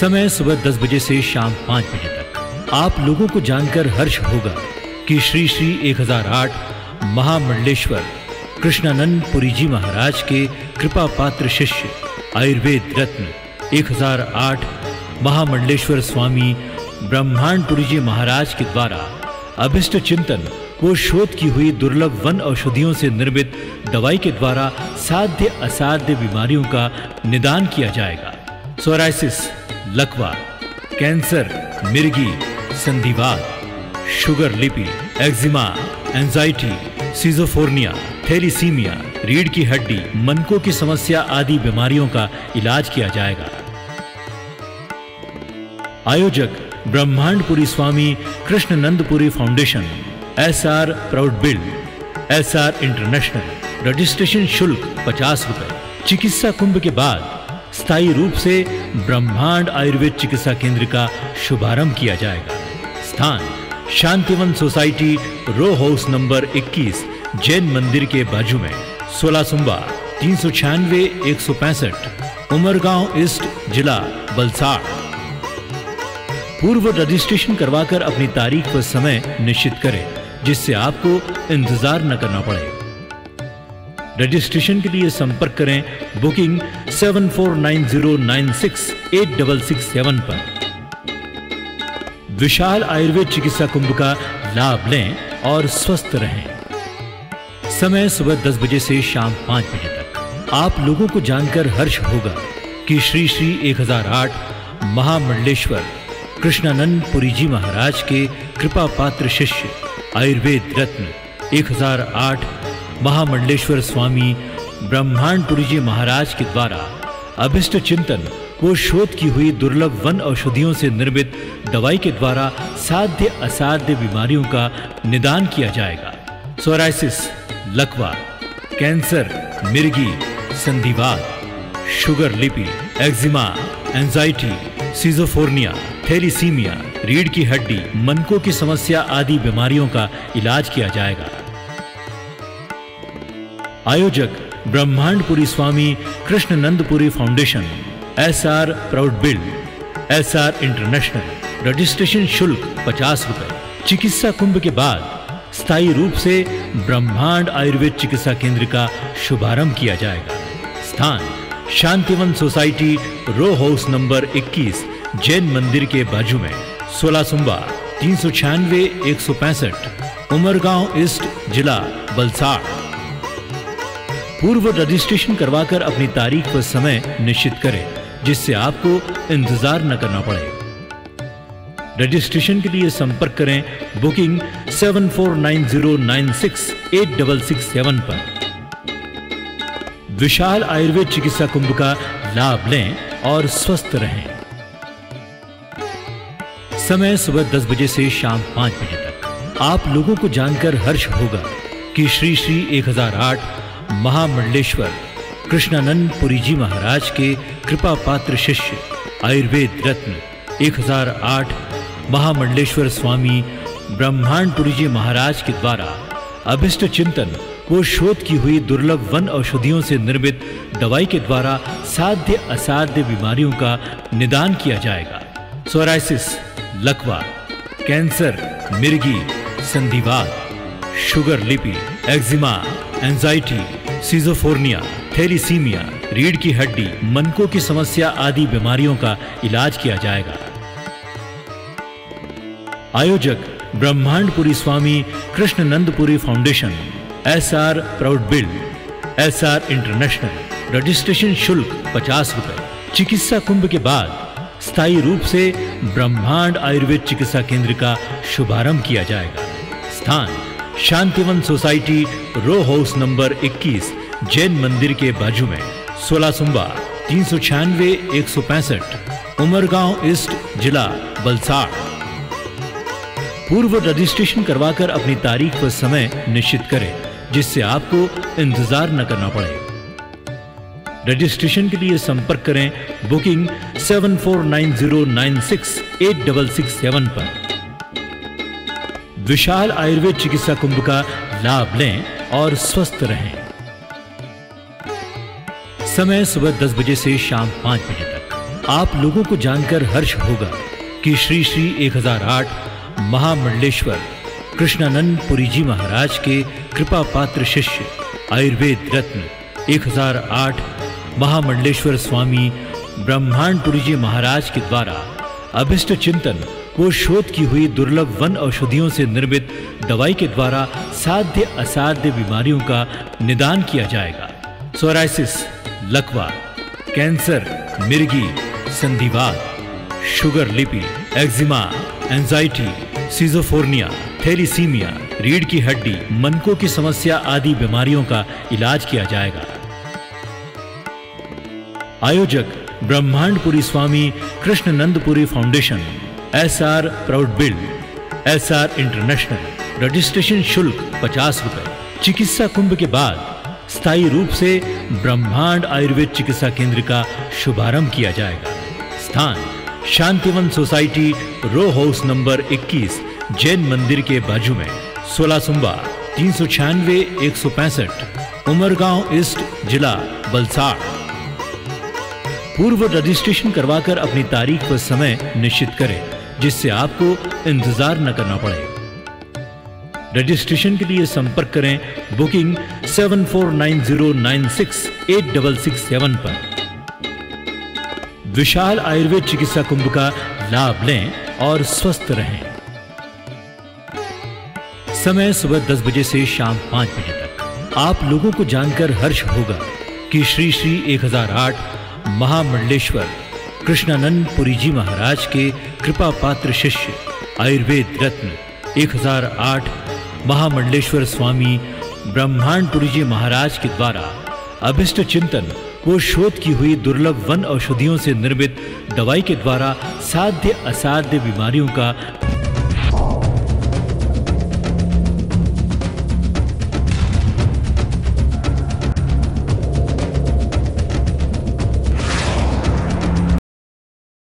समय सुबह 10 बजे से शाम 5 बजे तक। आप लोगों को जानकर हर्ष होगा कि श्री श्री 1008 महामंडलेश्वर कृष्णानंद पुरी जी महाराज के कृपा पात्र शिष्य आयुर्वेद रत्न 1008 महामंडलेश्वर स्वामी ब्रह्मांडपुरी जी महाराज के द्वारा अभिष्ट चिंतन वो शोध की हुई दुर्लभ वन औषधियों से निर्मित दवाई के द्वारा साध्य असाध्य बीमारियों का निदान किया जाएगा। सोराइसिस लकवा, कैंसर, मिर्गी, संधिवात, शुगर लिपि, एक्जिमा, एंजाइटी, सीजोफोर्निया, थेलिसीमिया, रीढ़ की हड्डी, मनकों की समस्या आदि बीमारियों का इलाज किया जाएगा। आयोजक Brahmandpuri Swami Krishnanandpuri foundation S R proud build S R international, registration शुल्क पचास रुपए। चिकित्सा कुंभ के बाद स्थायी रूप से ब्रह्मांड आयुर्वेद चिकित्सा केंद्र का शुभारंभ किया जाएगा। स्थान, Shantivan society, row house number 21 Jain मंदिर के बाजू में सोलह सुम्बा, तीन सौ छियानवे, एक सौ पैंसठ, उमरगांव ईस्ट जिला, बलसाड़। पूर्व रजिस्ट्रेशन करवाकर अपनी तारीख व समय निश्चित करें, जिससे आपको इंतज़ार न करना पड़े। रजिस्ट्रेशन के लिए संपर्क करें booking seven four nine zero nine six eight double six seven पर। विशाल आयुर्वेद चिकित्सा कुंभ का लाभ लें और स्वस्थ रहें। समय सुबह 10 बजे से शाम 5 बजे तक। आप लोगों को जानकर हर्ष होगा कि श्री श्री 1008 महामंडलेश्वर कृष्णानंद पुरी जी महाराज के कृपा पात्र शिष्य आयुर्वेद रत्न 1008 महामंडलेश्वर स्वामी ब्रह्मांडपुरी जी महाराज के द्वारा अभिष्ट चिंतन वो शोध की हुई दुर्लभ वन औषधियों से निर्मित दवाई के द्वारा साध्य असाध्य बीमारियों का निदान किया जाएगा। सोराइसिस लकवा, कैंसर, मिर्गी, संधिवात, शुगर लिपि, एक्जिमा, एंजाइटी, सीजोफोर्निया, थेलिसीमिया, रीढ़ की हड्डी, मनकों की समस्या आदि बीमारियों का इलाज किया जाएगा। आयोजक Brahmandpuri Swami Krishnanandpuri foundation S R proud build S R international registration शुल्क पचास रुपए। चिकित्सा कुंभ के बाद स्थायी रूप से ब्रह्मांड आयुर्वेद चिकित्सा केंद्र का शुभारंभ किया जाएगा। स्थान, Shantivan society, row house number 21 Jain मंदिर के बाजू में सोलह सुम्बा, तीन सौ छियानवे, एक सौ पैंसठ, उमरगांव ईस्ट, जिला, बलसाड़। पूर्व रजिस्ट्रेशन करवाकर अपनी तारीख व समय निश्चित करें, जिससे आपको इंतज़ार न करना पड़े। रजिस्ट्रेशन के लिए संपर्क करें booking seven four nine zero nine six eight double six seven पर। विशाल आयुर्वेद चिकित्सा कुंभ का लाभ लें और स्वस्थ रहें। समय सुबह 10 बजे से शाम 5 बजे तक। आप लोगों को जानकर हर्ष होगा कि श्री श्री 1008 महामंडलेश्वर कृष्णानंद पुरी जी महाराज के कृपा पात्र शिष्य, आयुर्वेद रत्न 1008 महामंडलेश्वर स्वामी ब्रह्मांडपुरी जी महाराज के द्वारा अभिष्ट चिंतन वो शोध की हुई दुर्लभ वन औषधियों से निर्मित दवाई के द्वारा साध्य असाध्य बीमारियों का निदान किया जाएगा। सोराइसिस लकवा, कैंसर, मिर्गी, संधिवात, शुगर लिपि, एक्जिमा, एंजाइटी सीजोफोर्निया थेलिसीमिया रीढ़ की हड्डी, मनकों की समस्या आदि बीमारियों का इलाज किया जाएगा। आयोजक Brahmandpuri Swami Krishnanandpuri foundation S R proud build S R international, registration शुल्क पचास रुपए। चिकित्सा कुंभ के बाद स्थायी रूप से ब्रह्मांड आयुर्वेद चिकित्सा केंद्र का शुभारंभ किया जाएगा। स्थान Shantivan society row house number 21 Jain मंदिर के बाजू में सोलह सुम्बा, तीन सौ छियानवे, एक सौ पैंसठ, उमरगांव ईस्ट जिला, बलसाड़। पूर्व रजिस्ट्रेशन करवाकर अपनी तारीख व समय निश्चित करें, जिससे आपको इंतज़ार न करना पड़े। रजिस्ट्रेशन के लिए संपर्क करें, booking seven four nine zero nine six eight double six seven पर। विशाल आयुर्वेद चिकित्सा कुंभ का लाभ लें और स्वस्थ रहें। समय सुबह 10 बजे से शाम 5 बजे तक। आप लोगों को जानकर हर्ष होगा कि श्री श्री 1008 महामंडलेश्वर कृष्णानंद पुरी जी महाराज के कृपा पात्र शिष्य आयुर्वेद रत्न 1008 महामंडलेश्वर स्वामी ब्रह्मांडपुरी जी महाराज के द्वारा अभिष्ट चिंतन वो शोध की हुई दुर्लभ वन औषधियों से निर्मित दवाई के द्वारा साध्य असाध्य बीमारियों का निदान किया जाएगा। सोराइसिस लकवा, कैंसर, मिर्गी, संधिवात, शुगर लिपि, एक्जिमा, एंजाइटी, सीजोफोर्निया, थेलिसीमिया, रीढ़ की हड्डी, मनकों की समस्या आदि बीमारियों का इलाज किया जाएगा। आयोजक Brahmandpuri Swami Krishnanandpuri foundation S R proud build S R international registration शुल्क पचास रुपए। चिकित्सा कुंभ के बाद स्थायी रूप से ब्रह्मांड आयुर्वेद चिकित्सा केंद्र का शुभारंभ किया जाएगा। स्थान, Shantivan society, row house number 21 Jain मंदिर के बाजू में। सोलह सुम्बा, तीन सौ छियानवे, एक सौ पैंसठ, उमरगांव ईस्ट जिला, बलसाड़। पूर्व रजिस्ट्रेशन करवाकर अपनी तारीख व समय निश्चित करें। जिससे आपको इंतज़ार न करना पड़े। रजिस्ट्रेशन के लिए संपर्क करें booking seven four nine zero nine six eight double six seven पर। विशाल आयुर्वेद चिकित्सा कुंभ का लाभ लें और स्वस्थ रहें। समय सुबह दस बजे से शाम पाँच बजे तक। आप लोगों को जानकर हर्ष होगा कि श्री श्री 1008 महामंडलेश्वर कृष्णानंद पुरी जी महाराज के कृपा पात्र शिष्य, आयुर्वेद रत्न 1008 महामंडलेश्वर स्वामी ब्रह्मांडपुरी जी महाराज के द्वारा अभिष्ट चिंतन वो शोध की हुई दुर्लभ वन औषधियों से निर्मित दवाई के द्वारा साध्य असाध्य बीमारियों का